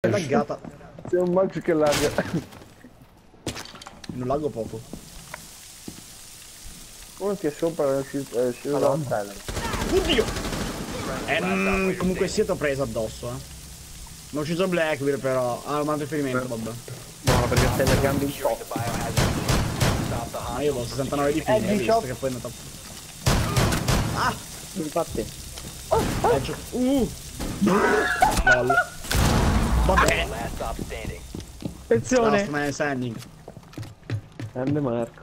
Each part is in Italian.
È laggata. Sei un maggio che lagga. Non laggo poco. Uno che è sopra è uscito, è uscito da un tunnel. Oddio! Ehm, comunque sia t'ho preso addosso, eh. Non ho ucciso Blackbeard però. Ah, ma riferimento, vabbè. No, perché stai laggando in top. Ah, io ho 69 di Eh, ping, hai visto 18. che poi è andato... Infatti. Eh, gio- Uh! Lol. Vabbè! Attenzione! Last man standing. Grande Marco.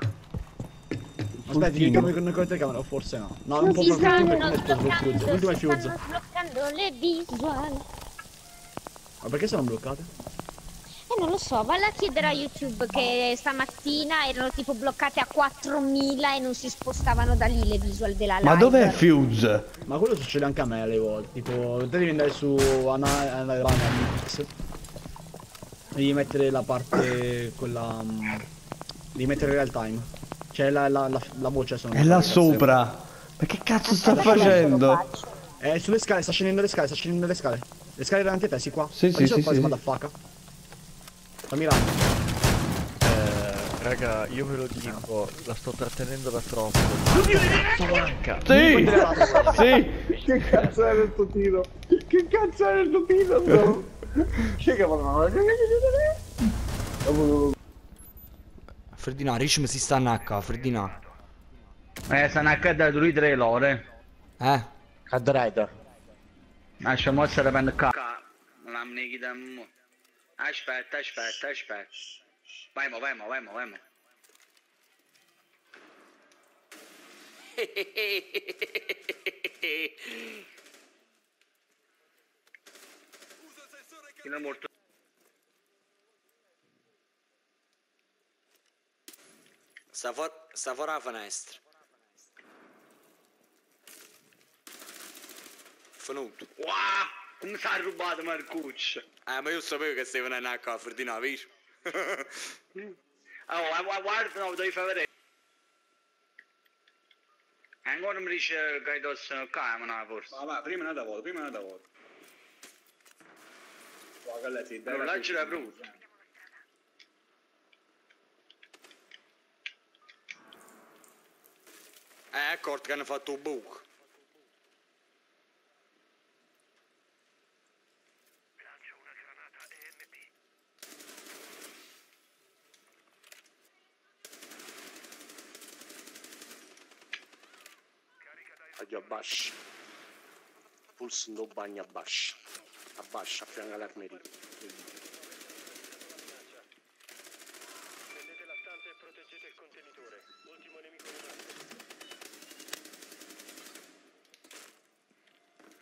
Aspetta, che cambio con con telecamera, o forse no. No, non posso fare stanno l'ultimo è fuse. stanno sbloccando le visual. Ma perché sono bloccate? Eh non lo so, valla a chiedere a YouTube che stamattina erano tipo bloccate a 4000 e non si spostavano da lì le visual della live. Ma dov'è Fuse? Ma quello succede anche a me alle volte. Tipo, te devi andare su Analytics. Devi mettere la parte, quella... mm, Devi mettere real time. Cioè la, la, la, la voce sono... È là sopra. Ma che cazzo sta facendo? È sulle scale, sta scendendo le scale, sta scendendo le scale. Le scale davanti a te, sì qua. Sì, sì, sì, sì. Motherfucker. Fammi run. Eh, raga, io ve lo dico, la sto trattenendo da troppo. Porca. Sì! Sì! Che cazzo era il tuo tiro? Che cazzo era il tuo tiro? no? Che cavolo? Freddina, Rich mi si stanno a Freddina. Eh, stanno a cadere lui tre lore. Eh? Cad Rider. Lascia mozzare per il cazzo. Non am neghi da mo. Aspetta, aspetta, aspetta. Vai mo, vai mo, vai mo, vai mo. Fino a morto. Sta, for sta fuori la si è rubato Marcuccio? Eh, ma io sapevo che stai venendo a qua, Freddina, vedi? Oh, gua- guarda, no, devi fare vedere. Ancora mi dice che hai dosso nel camera, forse. Ma va, prima è andata a vuoto, prima è andata a vuoto. Guarda, lei si Non là c'era brutto. Eh, accorto che hanno fatto un buco. Taglio abbascia. Pulso no bagno abbascia. Abbascia a fianco all'armeria.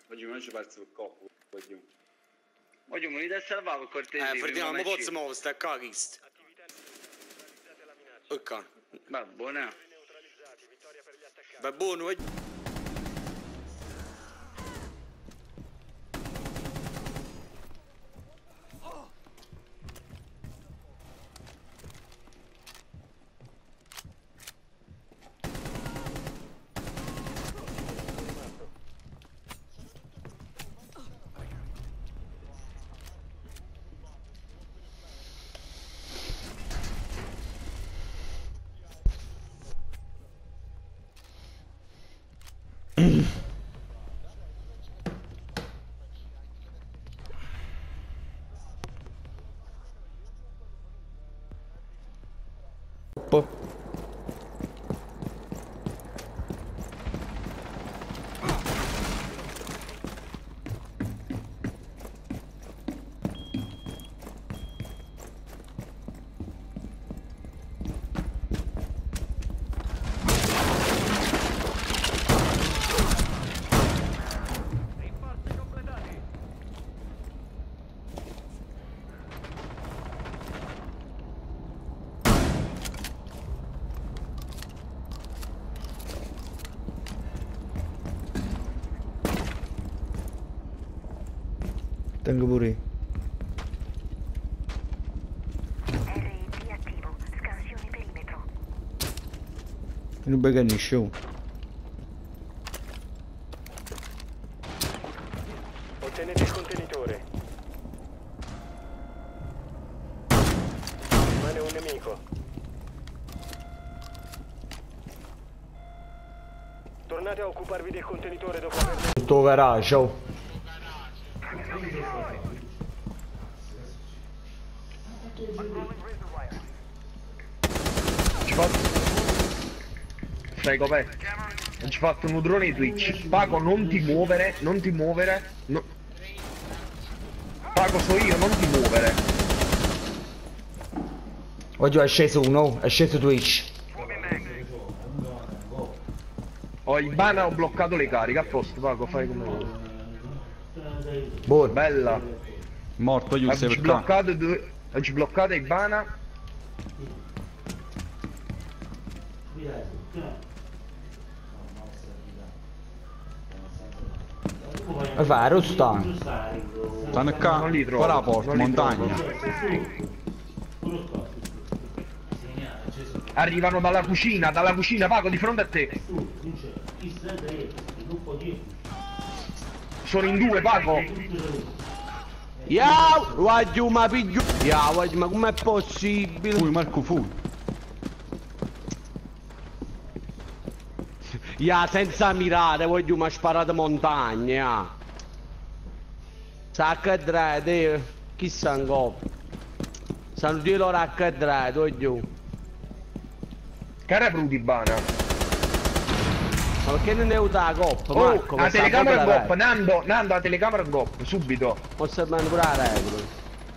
Oggi non ci perso il cocco, voglio. Voglio morire a salvare per cortesia. Eh, non che posso muovere, sta qua, chist. Ok. Va buona. Va buono, eh. Po- Tengo pure io. RIP attivo. Scansione perimetro. Non begani show. Ottenete il contenitore. un nemico. Tornate a occuparvi del contenitore dopo aver... Tutto garage, oh. Ci fatto... Stai coperto. Non ci fatto un drone di Twitch. Pago, non ti muovere, non ti muovere. no- Pago so io, non ti muovere. Oggi è sceso uno, è sceso Twitch. Ho il bana, ho bloccato le cariche. A posto, Pago, fai come vuoi. Buono. Bella. Morto, Oggi per bloccato due... Oggi bloccato il bana. E fai, Rostan. Stanno qua, Non li trovo, qua la porta, montagna. Arrivano dalla cucina, dalla cucina, Pago, di fronte a te. Sono in due, Pago. Ya, voglio ma piglio. Voglio, ma com'è possibile? Fui, Marco, fui. Ya, senza mirare, voglio ma sparato montagna. ya. Sa che drete, chissà ancora. Sanno di loro a che drete, voglio. Cara Bruti bana. Ma perché non è avuta la coppa, Oh, Marco? la telecamera GOP, Nando, Nando, la telecamera GOP, subito. Posso mandare pure la regola.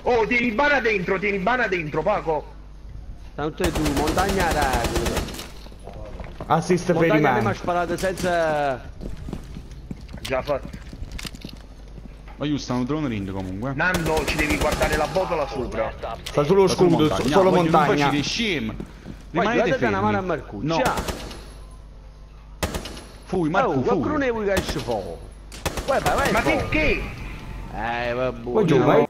Oh, tieni bana dentro, tieni bana dentro, Paco. Tanto tu, montagna regola. Assist per i Montagna mi ha man. sparato senza... Già fatto. Ma io stanno drone ring comunque. Nando, ci devi guardare la botola sopra. Sta solo scudo, montagna, solo voglio- non montagna. facci dei scemi. Guarda, Rimanete date una mano a fermi. Marcucci. No, ah. Fui, Marco, Oh, qualcuno fui. ne vuoi che esce fuoco? Guarda, vai Ma fuori. che che? Eh, vabbè. Poi giù, vai.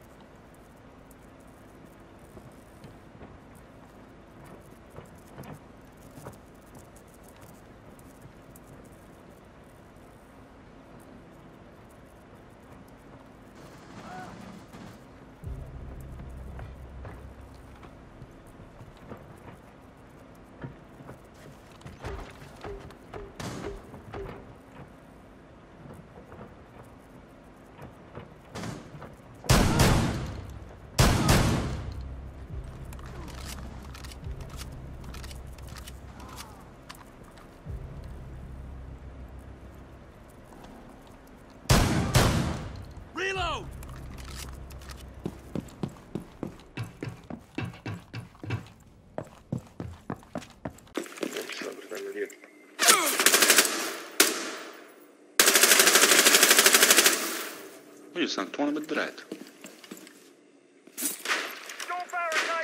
Io stanno tuono per dretto.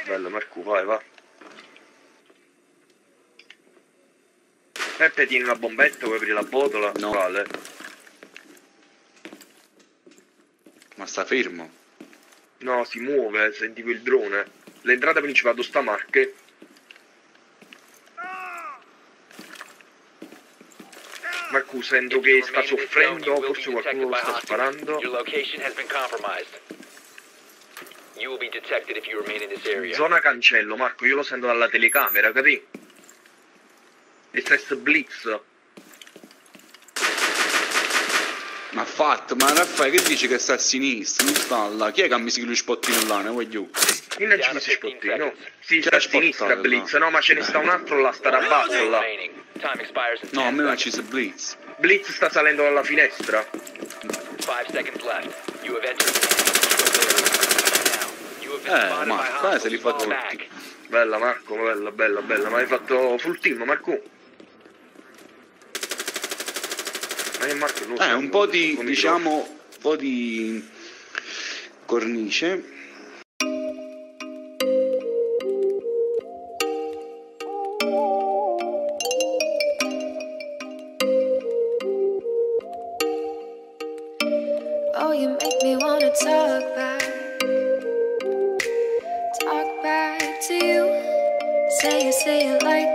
Bello Marco, vai, va. Peppe tieni una bombetta, vuoi aprire la botola? No. Vale. Ma sta fermo. No, si muove, sentivo il drone. L'entrata principale sta Marche. Marco, sento che sta soffrendo, forse qualcuno lo sta sparando. Zona cancello, Marco, io lo sento dalla telecamera, capì? SS Blitz. Ma ha fatto, ma Raffaele che dici che sta a sinistra? Non sta là. Chi è che ha messo quello spottino là? Ne voglio. Io non ci si spottino, no? Sì, C'è sta a sinistra no. Blitz, no, ma ce ne sta un altro là, sta a basso là. No, a 10 me non ci sia Blitz. Blitz sta salendo dalla finestra. Eh, ma by qua se li fa tutti. Bella Marco, bella, bella, bella, ma hai fatto full team, Marco. Ma io e Marco non Eh, un po' di, diciamo, un po' di cornice. Oh, you make me wanna talk back. Talk back to you. Say it, say it like.